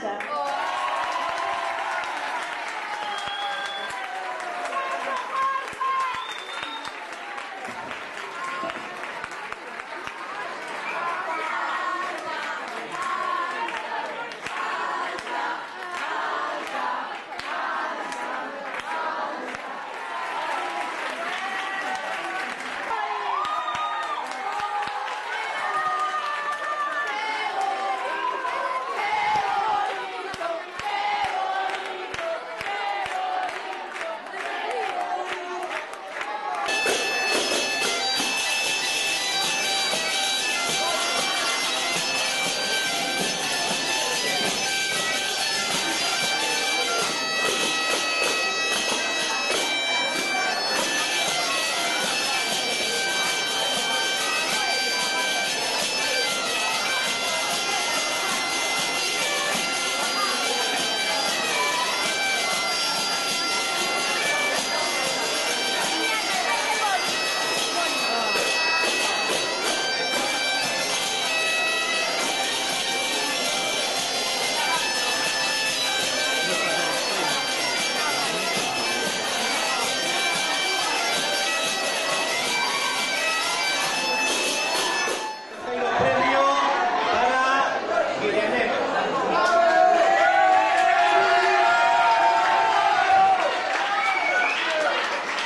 confianza.